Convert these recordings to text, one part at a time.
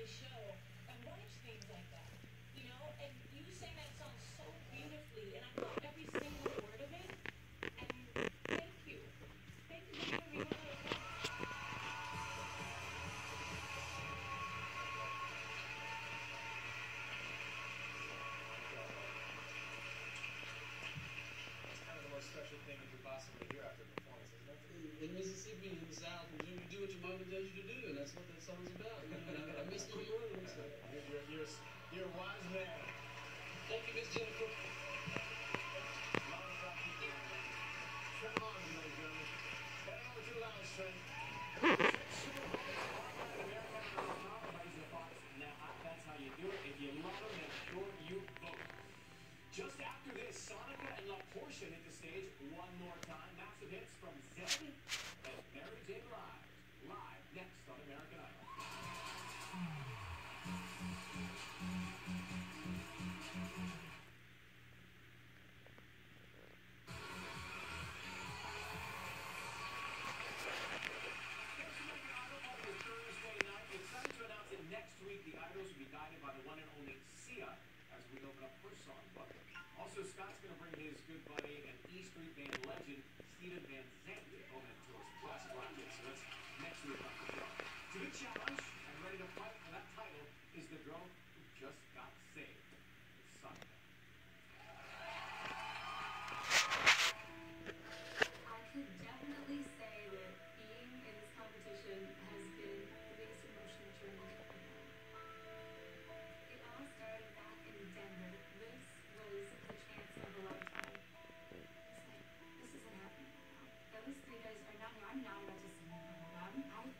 the show and watch things like that. You know, and you sang that song so beautifully, and I thought every single word of it. And thank you. Thank you for being It's kind of the most special thing you could possibly hear after a performance, isn't it? In Mississippi, in the South, do what your mama tells you to do, and that's what that song's about. You know, and I, I miss my mom. So. You're, you're, you're a wise man. Thank you, Miss Jennifer. Come on, ladies and gentlemen. Head over to the lounge, Trent. That's how you do it. If you love them, make sure you vote. Just after this, Sonika and La Portia hit the stage one more time. Massive hits from Zed week, the Idols will be guided by the one and only Sia as we open up her songbook. Also, Scott's going to bring his good buddy and E Street band legend, Stephen Van Zandt, over to us. Plus, Rocket, so that's next week on the show. To big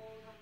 people